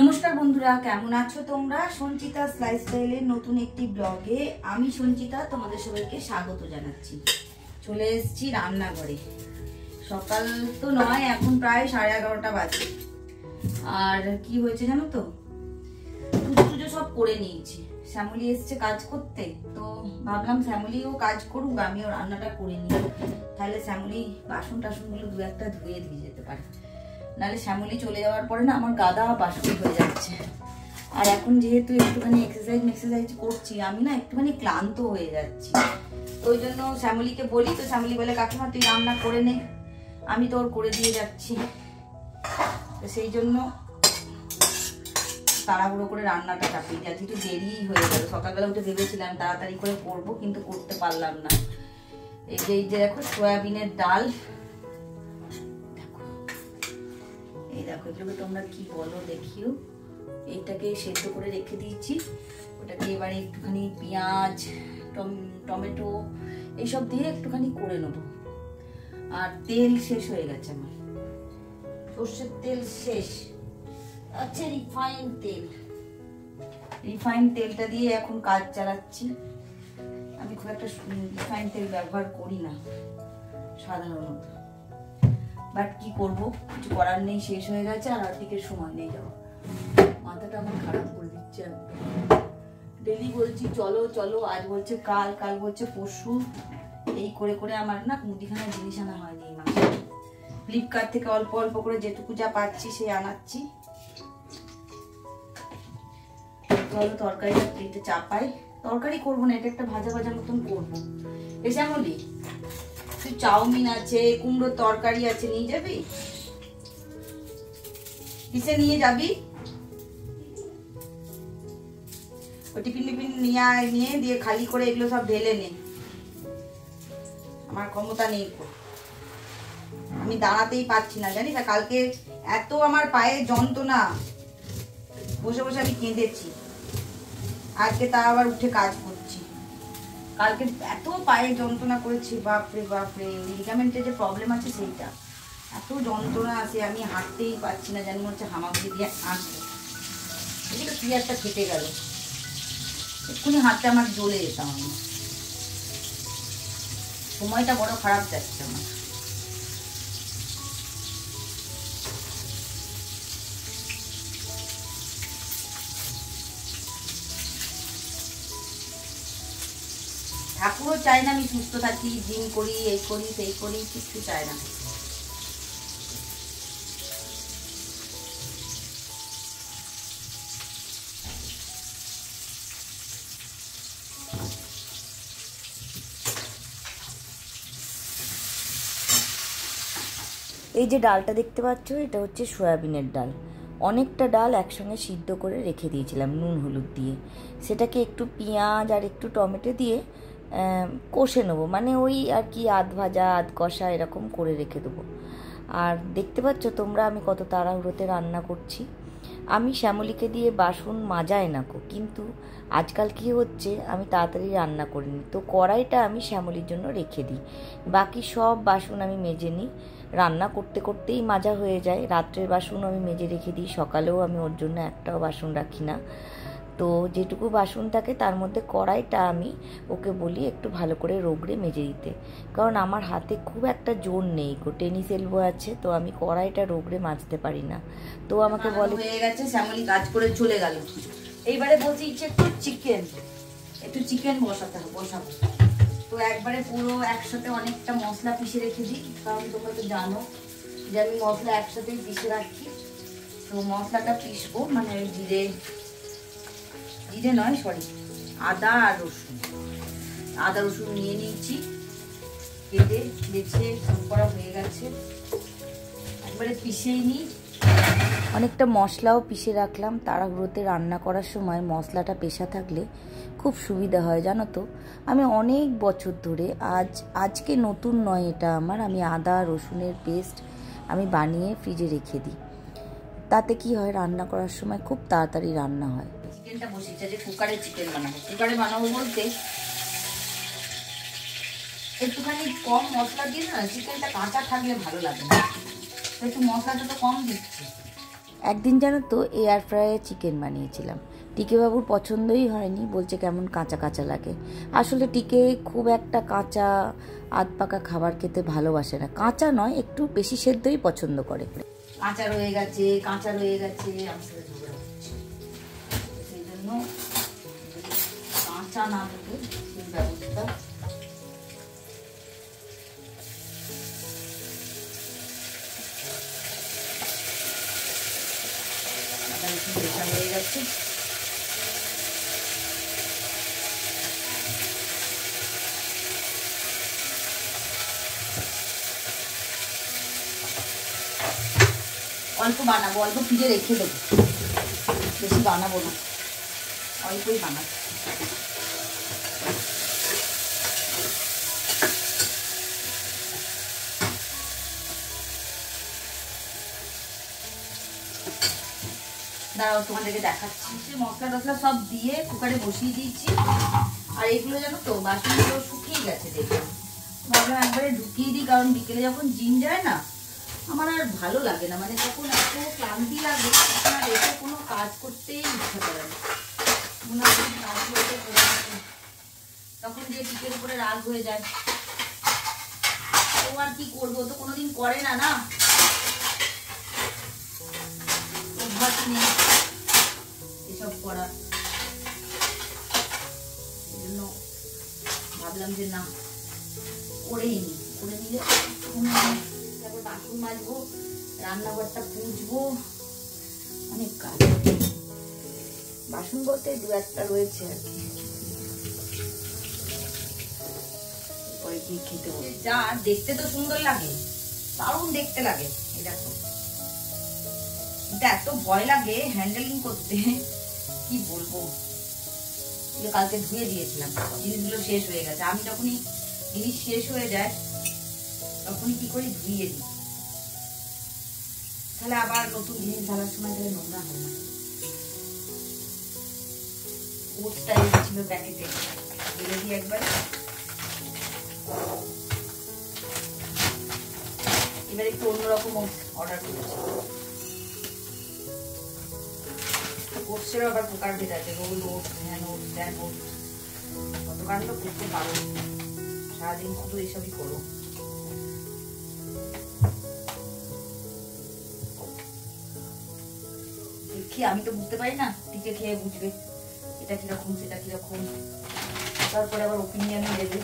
নমস্কার বন্ধুরা, কেমন আছো তোমরা? সঞ্চিতা স্লাইস স্টাইলের নতুন একটি ব্লগে আমি সঞ্চিতা, তোমাদের সবাইকে স্বাগত জানাচ্ছি। চলে এসেছি রান্নাঘরে। সকাল তো নয়, এখন প্রায় সাড়ে এগারোটা বাজে। আর কি হয়েছে জানো তো? পুজো টুজো সব করে নিয়েছি। শ্যামলি এসছে কাজ করতে, তো ভাবলাম শ্যামলিও কাজ করুক, আমিও রান্নাটা করে নিই। তাহলে শ্যামলি বাসন টাসনগুলো দু একটা ধুয়ে দিয়ে যেতে পারে। নাহলে শ্যামলি চলে যাওয়ার পরে না আমার গাদা বাসন হয়ে যাচ্ছে। আর এখন যেহেতু একটুখানি এক্সারসাইজ এক্সারসাইজ করছি, আমি না একটুখানি ক্লান্ত হয়ে যাচ্ছি। তো ওই জন্য শ্যামলিকে বলি, তো শ্যামলি বলে, কাকিমা, তুই রান্না করে নে। আমি তো ওর করে দিয়ে যাচ্ছি। তো সেই জন্য তাড়াহুড়ো করে রান্নাটা চাপিয়ে যাচ্ছি একটু দেরিই হয়ে গেল, সকালবেলা উঠে ভেবেছিলাম তাড়াতাড়ি করে করব, কিন্তু করতে পারলাম না। এই যে এই যে দেখো, সয়াবিনের ডাল। দেখো এগুলোকে তোমরা কি বলো দেখিও। এইটাকে সেদ্ধ করে রেখে দিয়েছি। ওটাকে এবারে একটুখানি পেঁয়াজ টমেটো এইসব দিয়ে একটুখানি করে নেব। আর তেল শেষ হয়ে গেছে আমার। সর্ষের তেল শেষ। আচ্ছা রিফাইন তেল। রিফাইন তেলটা দিয়ে এখন কাজ চালাচ্ছি। আমি খুব একটা রিফাইন তেল ব্যবহার করি না, সাধারণত। বাট কি করব? কিছু করার নেই, শেষ হয়ে গেছে, আর দিকে সময় নেই যাওয়া মাথাটা আমার খারাপ করে দিচ্ছে ডেলি বলছি, চলো চলো, আজ বলছে কাল কাল বলছে পরশু। এই করে করে আমার না মুদিখানা জিনিস আনা হয়নি এই মাসে। ফ্লিপকার্ট থেকে অল্প অল্প করে যেটুকু যা পাচ্ছি সে আনাচ্ছি। চলো, তরকারিটা প্লেটে চাপাই। তরকারি করব না, এটা একটা ভাজা ভাজা মতন করব। এসে তুই চাউমিন আছে, কুমড়োর তরকারি আছে, নিয়ে যাবি? কিসে নিয়ে যাবি? ওই টিফিন টিফিন নিয়ে নিয়ে দিয়ে খালি করে এগুলো সব ঢেলে নে। আমার ক্ষমতা নেই আমি দাঁড়াতেই পাচ্ছি না, জানিস কালকে এত আমার পায়ে যন্ত্রণা। বসে বসে আমি কেঁদেছি। আজকে তা আবার উঠে কাজ কালকে এত পায়ে যন্ত্রণা করেছি, বাপরে বাপরে, লিগামেন্টের যে প্রবলেম আছে সেইটা। এত যন্ত্রণা আছে, আমি হাঁটতেই পারছি না যেন হচ্ছে হামাগুড়ি দিয়ে আসব এদিকে কি একটা খেটে গেল। এক্ষুনি হাঁটতে আমার জ্বলে যেতাম আমি সময়টা বড় খারাপ যাচ্ছে আমার। ঠাকুরও চায় না আমি সুস্থ থাকি, জিম করি এই করি, সেই করি, কিচ্ছু চায় না। এই যে ডালটা দেখতে পাচ্ছ, এটা হচ্ছে সয়াবিনের ডাল। অনেকটা ডাল একসঙ্গে সিদ্ধ করে রেখে দিয়েছিলাম নুন হলুদ দিয়ে। সেটাকে একটু পেঁয়াজ আর একটু টমেটো দিয়ে কষে নেব। মানে ওই আর কি আধ ভাজা, আধ কষা এরকম করে রেখে দেবো। আর দেখতে পাচ্ছ তোমরা আমি কত তাড়াহুড়োতে রান্না করছি। আমি শ্যামলিকে দিয়ে বাসন মাজায় না কো কিন্তু আজকাল কি হচ্ছে, আমি তাড়াতাড়ি রান্না করে করিনি তো কড়াইটা আমি শ্যামলির জন্য রেখে দিই। বাকি সব বাসন আমি মেজে নিই। রান্না করতে করতেই মাজা হয়ে যায়। রাত্রের বাসন আমি মেজে রেখে দিই। সকালেও আমি ওর জন্য একটাও বাসন রাখি না। তো যেটুকু বাসন থাকে তার মধ্যে কড়াইটা আমি ওকে বলি একটু ভালো করে রোগড়ে মেজে দিতে। কারণ আমার হাতে খুব একটা জোর নেই গো টেনিস এলবো আছে তো আমি কড়াইটা রোগড়ে মাজতে পারি না। তো আমাকে বলে হয়ে গেছে শ্যামলি কাজ করে চলে গেল। এইবারে বলছি ইচ্ছে একটু চিকেন একটু চিকেন বসাতে হবে বসাবো। তো একবারে পুরো একসাথে অনেকটা মশলা পিষে রেখে দিই কারণ তোমরা তো জানো যে আমি মশলা একসাথেই পিষে রাখি। তো মশলাটা পিষবো মানে জিরে জিরে নয়, সরি, আদা আর রসুন। আদা, রসুন নিয়ে নিয়েছি। কেটে বেছে করা হয়ে গেছে। একবারে পিষেই নিই অনেকটা মশলাও পিষে রাখলাম। তাড়াহুড়োতে রান্না করার সময় মশলাটা পেশা থাকলে খুব সুবিধা হয়, জানো তো? আমি অনেক বছর ধরে আজ, আজকে নতুন নয় এটা আমার। আমি আদা, রসুনের পেস্ট আমি বানিয়ে ফ্রিজে রেখে দিই। তাতে কি হয় রান্না করার সময় খুব তাড়াতাড়ি রান্না হয়। চিকেনটা বসিয়েছে যে কুকারে চিকেন বানাবো। কুকারে বানাবো বলতে একটুখানি কম মশলা দিয়ে না চিকেনটা কাঁচা থাকলে ভালো লাগে না। একটু মশলাটা তো কম দিচ্ছি। একদিন জানো তো এয়ার ফ্রায়ে চিকেন বানিয়েছিলাম। টিকে বাবুর পছন্দই হয়নি বলছে কেমন কাঁচা কাঁচা লাগে। আসলে টিকে খুব একটা কাঁচা আধ পাকা খাবার খেতে ভালোবাসে না। কাঁচা নয় একটু বেশি সেদ্ধই পছন্দ করে। কাঁচা রয়ে গেছে, কাঁচা রয়ে গেছে আমার সাথে ঝগড়া হচ্ছে। সেই জন্য কাঁচা না থাকে সেই ব্যবস্থা হয়ে গেছে অল্প বানাবো, অল্প ফ্রিজে রেখে দেবো। বেশি বানাবো না। অল্পই বানাবো। দাঁড়াও, তোমাদেরকে দেখাচ্ছি। সে মশলা টসলা সব দিয়ে কুকারে বসিয়ে দিয়েছি। আর এগুলো জানো তো, বাসনগুলো শুকিয়ে গেছে দেখলাম ভাবলাম একবারে ঢুকিয়ে দিই, কারণ বিকেলে যখন জিম যায় না আমার আর ভালো লাগে না। মানে তখন এত ক্লান্তি লাগে আর এসে কোনো কাজ করতেই ইচ্ছা করে না। কাজ করতে তখন যে টিকের উপরে রাগ হয়ে যায়। ও আর কি করব? তো কোনোদিন করে না না? অভ্যাস নেই এসব করার। জন্য ভাবলাম যে না, করেই নি। করে নিলে মাজবো, রান্নাঘরটা অনেক কাজ। বাসন বলতে দু একটা রয়েছে আর কি। যা, দেখতে তো সুন্দর লাগে। দারুণ দেখতে লাগে, এই দেখো। এটা এত ভয় লাগে হ্যান্ডেলিং করতে, কি বলব? কালকে ধুয়ে দিয়েছিলাম। জিনিসগুলো শেষ হয়ে গেছে। আমি যখনই জিনিস শেষ হয়ে যায় তখনই কি করি ধুয়ে দিই? তাহলে আবার নতুন জিনিস ঢালার সময় তাহলে নোংরা হয় না। ওটটা ছিল প্যাকেটে। ঢেলে দিই একবার। এবার একটু অন্যরকম অর্ডার করেছি। ওটসেরও আবার প্রকার ভেদ আছে। রোল ওট হ্যান ওট দ্যান ওট। কাণ্ড করতে পারো। সারাদিন শুধু এইসবই করো। দেখি, আমি তো বুঝতে পারি না টিকে খেয়ে বুঝবে? এটা কীরকম, সেটা কীরকম? তারপরে আবার ওপিনিয়ন দেবে।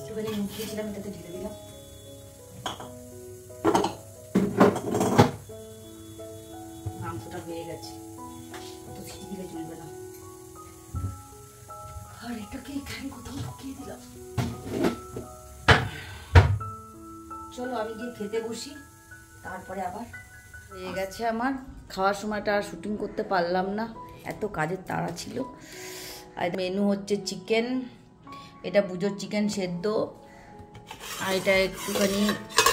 একটুখানি নুন দিয়েছিলাম এটাতে ঢেলে দিলাম। মাংসটা হয়ে গেছে। সিটি দিলে চলবে না। আর এটাকে এখানে কোথাও ঢুকিয়ে দিলাম। চলো, আমি গিয়ে খেতে বসি। তারপরে আবার হয়ে গেছে আমার। খাওয়ার সময়টা আর শুটিং করতে পারলাম না। এত কাজের তাড়া ছিল। আর মেনু হচ্ছে চিকেন এটা পুজোর চিকেন সেদ্ধ। আর এটা একটুখানি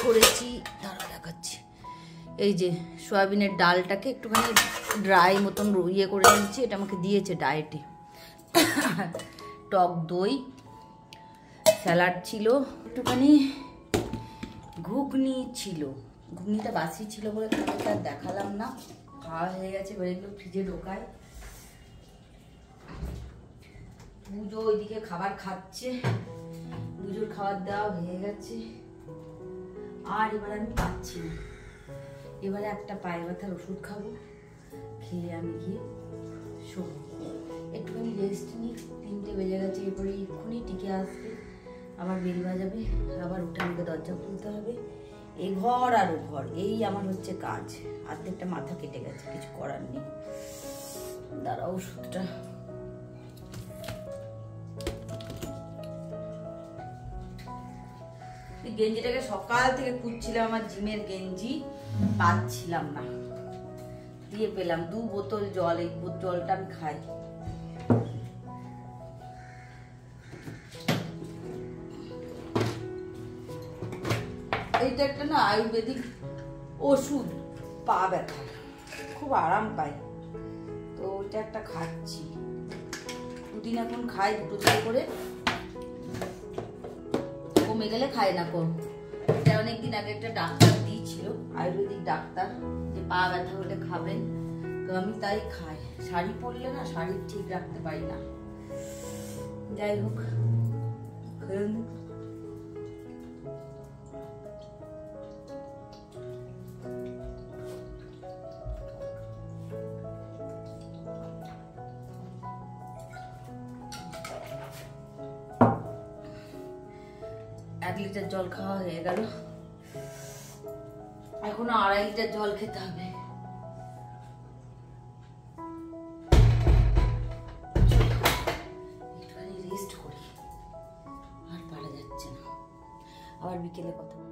করেছি দাঁড়া দেখাচ্ছি। এই যে সয়াবিনের ডালটাকে একটুখানি ড্রাই মতন ইয়ে করে নিয়েছি, এটা আমাকে দিয়েছে ডায়েটে টক দই, স্যালাড ছিল, একটুখানি ঘুগনি ছিল। ঘুগনিটা বাসি ছিল বলে আর দেখালাম না। খাওয়া হয়ে গেছে, এবার ফ্রিজে ঢোকায় পুজো ওইদিকে খাবার খাচ্ছে। পুজোর খাবার দেওয়া হয়ে গেছে। আর এবার আমি পাচ্ছি না। এবারে একটা পায়ে ব্যথার ওষুধ খাব। খেয়ে আমি গিয়ে শোবো। একটুখানি রেস্ট নিই। তিনটে বেজে গেছে, এরপরে এক্ষুনি টিকে আসবে। আবার বেল বাজাবে আবার উঠে আমাকে দরজা খুলতে হবে। এই ঘর আর ও ঘর, এই আমার হচ্ছে কাজ। অর্ধেকটা মাথা কেটে গেছে, কিছু করার নেই। দাঁড়া ওষুধটা গেঞ্জিটাকে সকাল থেকে খুঁজছিলাম আমার জিমের গেঞ্জি পাচ্ছিলাম না। দিয়ে পেলাম দু বোতল জল, এই জলটা আমি খাই। এইটা একটা না আয়ুর্বেদিক ওষুধ, পা ব্যথা। খুব আরাম পাই। তো ওইটা একটা খাচ্ছি। দুদিন এখন খাই দুটো দুটো করে। কমে গেলে খায় না কম। এটা অনেকদিন আগে একটা ডাক্তার দিয়েছিল, আয়ুর্বেদিক ডাক্তার, যে পা ব্যথা হলে খাবেন। তো আমি তাই খাই। শাড়ি পরলে না শাড়ি ঠিক রাখতে পারি না। যাই হোক জল খাওয়া হয়ে গেল। এখনও আড়াই লিটার জল খেতে হবে। রেস্ট করি। আর পারা যাচ্ছে না। আবার বিকেলে কথা।